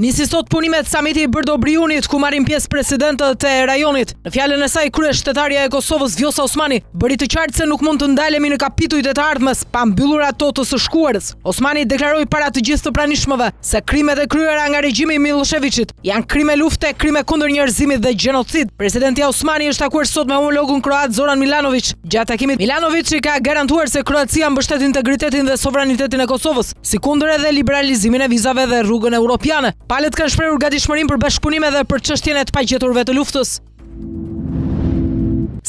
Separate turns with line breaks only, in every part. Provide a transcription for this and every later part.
Nisi sot punimet samiti i Bërdo-Brijunit, ku marrin pjesë presidentët e rajonit. Në fjalën e saj, kryeshtetarja e Kosovës, Vjosa Osmani, bëri të qartë se nuk mund të ndalemi në kapitujt e të ardhmes, pa mbyllur ato të së shkuarës. Osmani deklaroi para të gjithë të pranishmëve, se krimet e kryera nga regjimi i Milosheviçit, Janë krime lufte, krime kundër njerëzimit dhe gjenocid. Presidentja Osmani është takuar sot me homologun kroat Zoran Milanoviç. Gjatë takimit, Milanoviç i ka garantuar se Kroacia mbështet integritetin dhe sovranitetin e Kosovës, sikundër edhe liberalizimin e vizave dhe rrugën europiane. Palët kanë shprehur gatishmërinë për bashkëpunim edhe për çështjen e të pagjeturve të luftës.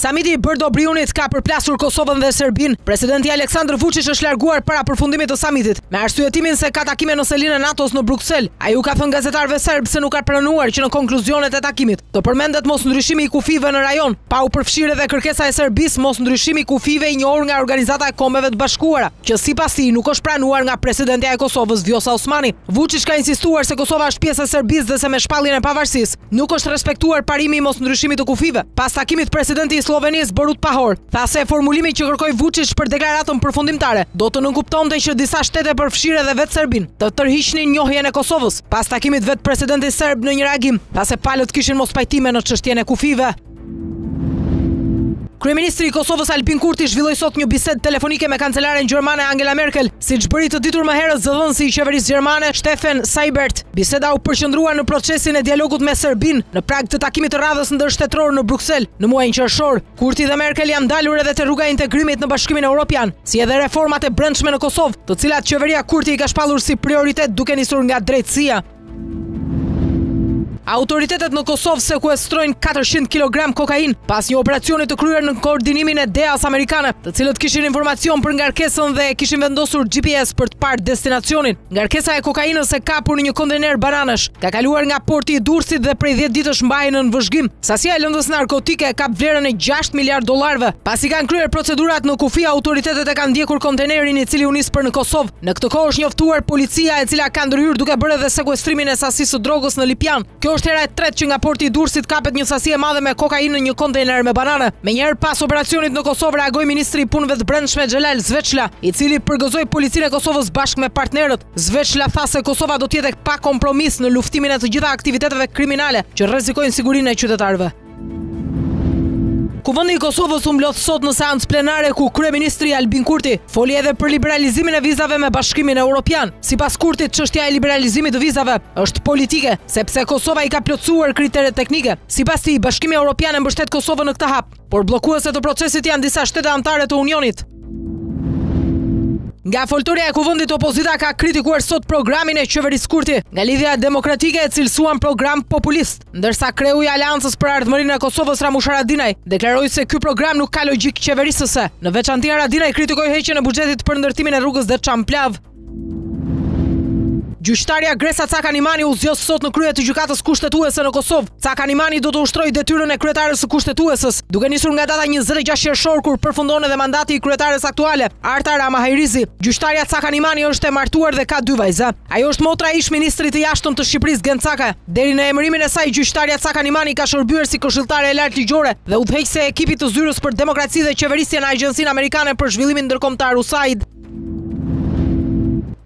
Samiti i Bërdo-Brijunit ka përplasur Kosovën dhe Serbinë. Presidenti Aleksandër Vuçiç është larguar para përfundimit të samitit, me arsyetimin se ka takime në selinë e NATO-s në Bruksel. Ai u ka thënë gazetarëve serbë se nuk ka pranuar që në konkluzionet e takimit të përmendet mosndryshimi i kufijve në rajon, pa u përfshirë edhe kërkesa e Serbisë mosndryshim i kufijve i njohur nga Organizata e Kombeve të Bashkuara, që sipas tij nuk është pranuar nga presidentja e Kosovës Vjosa Osmani. Vuçiç ka insistuar se Kosova është pjesë e Serbisë dhe se me shpalljen e pavarësisë, Nuk është respektuar parimi i mosndryshimit të kufijve. Pas takimit presidenti i Sllovenisë Borut Pahor tha se formulimi që kërkoi Vuçiç për deklaratën përfundimtare do të nënkuptonte që disa shtete përfshirë edhe vetë Serbinë të tërhiqnin njohjen e Kosovës. Pas takimit vetë presidenti serb në një reagim tha se palët kishin mospajtime në çështjen e kufijve. Kryeministri i Kosovës Albin Kurti zhvilloi sot një bisedë telefonike me kancelaren gjermane Angela Merkel, siç bëri të ditur më herët zëdhënësi i qeverisë gjermane Steffen Seibert. Biseda u përqendrua në procesin e dialogut me Serbinë në prag të takimit të radhës ndërshtetëror në Bruksel në muajin qershor. Kurti dhe Merkel janë ndalur edhe te rruga e integrimit në Bashkimin Evropian, si edhe reformat e brendshme në Kosovë, të cilat qeveria Kurti i ka shpallur si prioritet duke nisur nga drejtësia. Autoritetet në Kosovë sekuestrojnë 400 kilogram kokainë pas një operacioni të kryer në koordinimin e DEA-s amerikane, të cilët kishin informacion për ngarkesën dhe kishin vendosur GPS për të parë destinacionin. Ngarkesa e kokainës e kapur në një kontener bananesh, ka kaluar nga porti i Durrësit dhe prej 10 ditësh mbahej nën vëzhgim. Sasia e lëndës narkotike kap vlerën e 6 miliard dollarëve. Pasi kanë kryer procedurat në kufi, autoritetet e kanë ndjekur kontenerin i cili u nis për në Kosovë. Në këtë kohë është njoftuar policia e cila ka ndërhyrë duke bërë edhe sekuestrimin e sasisë së drogës në Lipjan. Kjo është hera e tretë që nga porti i Durrësit kapet një sasi e madhe me kokainë në një kontejner me banane. Menjëherë pas operacionit në Kosovë reagoi ministri i Punëve të Brendshme Xhelal Sveçla, i cili përgëzoi Policinë e Kosovës bashkë me partnerët. Sveçla tha se Kosova do të jetë pa kompromis në luftimin e të gjitha aktiviteteve kriminale që rrezikojnë sigurinë e qytetarëve. Kuvendi i Kosovës u mblodh sot në seancë plenare ku kryeministri Albin Kurti foli edhe për liberalizimin e vizave me Bashkimin Evropian. Sipas Kurtit, çështja e liberalizimit të vizave është politike, sepse Kosova i ka plotësuar kriteret teknike. Sipas tij, Bashkimi Evropian e mbështet Kosovën në këtë hap, por bllokuese të procesit janë disa shtete anëtare të Unionit. Nga foltorja e Kuvendit opozita ka kritikuar sot programin e qeverisë Kurti. Nga Lidhja Demokratike e cilësuan program populist. Ndërsa kreu i Aleancës për Ardhmërinë e Kosovës Ramush Haradinaj deklaroi se ky program nuk ka logjikë qeverisëse. Në veçanti Haradinaj kritikoi heqjen e buxhetit për ndërtimin e rrugës Deçan-Plavë. Gjyqtarja Gresa Caka Nimani u zgjodh sot në krye të Gjykatës Kushtetuese në Kosovë. Caka Nimani do të ushtrojë detyrën e kryetares së Kushtetuesës, duke nisur nga data 26 qershor kur përfundon edhe mandati i kryetares aktuale, Arta Rama Hajrizi. Gjyqtarja Caka Nimani është e martuar dhe ka dy vajza. Ajo është motra e ish-ministrit të Jashtëm të Shqipërisë, Gent Cakaj. Deri në emërimin e saj, gjyqtarja Caka Nimani ka shërbyer si këshilltare e lartë ligjore dhe udhëheqëse e ekipit të Zyrës për Demokraci dhe Qeverisje në Agjencinë Amerikane për Zhvillimin Ndërkombëtar USAID.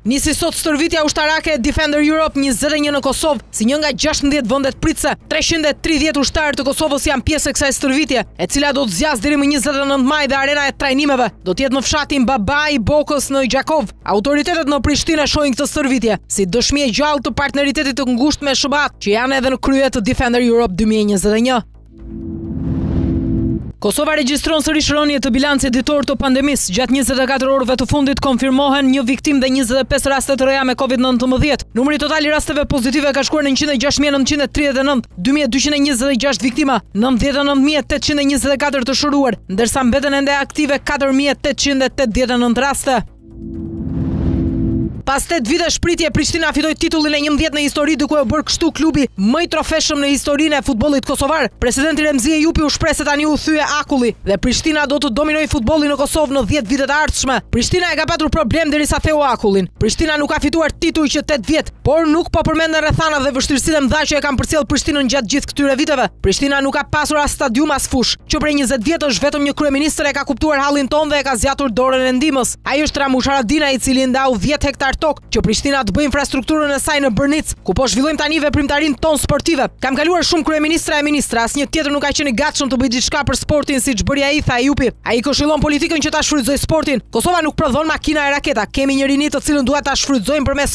Nisi sot stërvitja ushtarake e Defender Europe 21 në Kosovë, si një nga 16 vendet pritëse. 330 ushtarë të Kosovës janë pjesë e kësaj stërvitje, e cila do të zgjasë deri më 29 maj dhe arena e trajnimeve do të jetë në fshatin Babaj i Bokës në Gjakovë. Autoritetet në Prishtinë e shohin këtë stërvitje si dëshmi e gjallë të partneritetit të ngushtë me SHBA-t, që janë edhe në krye të Defender Europe 2021. Kosova regjistron sërish rënie të bilancit ditor të pandemisë. Gjatë 24 orëve të fundit konfirmohen një viktimë dhe 25 raste të reja me COVID-19. Numri total i rasteve pozitive ka shkuar në 106.939. 2.226 viktima, 99.824 të shëruar, ndërsa mbeten ende aktive 4.889 raste. Pas 8 vitesh pritje, Prishtina fitoi titullin e njëmbëdhjetë në histori duke u bërë kështu klubi më i trofeshëm në historinë e futbollit kosovar. Presidenti Remzi Ejupi u shpreh se tani u thye akulli dhe Prishtina do të dominojë futbollin në Kosovë në 10 vitet e ardhshme. Prishtina e ka patur problem derisa theu akullin. Prishtina nuk ka fituar titull që 8 vjet. Por nuk po përmenden rrethanat dhe vështirësitë e mëdha që e kanë përcjellë Prishtinën gjatë gjithë këtyre viteve. Prishtina nuk ka pasur as stadium as fushë. Që prej 20 vjetësh vetëm një kryeministër e ka kuptuar hallin tonë dhe e ka zgjatur dorën e ndihmës. Ai është Ramush Haradinaj i cili i ndau 10 hektar tokë që Prishtina të bëjë infrastrukturën e saj në Bërnicë, ku po zhvillojmë tani veprimtarinë tonë sportive. Kanë kaluar shumë kryeministra e ministra, asnjë tjetër nuk ka qenë i gatshëm të bëjë diçka për sportin siç bëri ai, tha Ejupi. Ai këshillon politikën që ta shfrytëzojë sportin. Kosova nuk prodhon makina e raketa. Kemi një rini të cilën duhet ta shfrytëzojmë përmes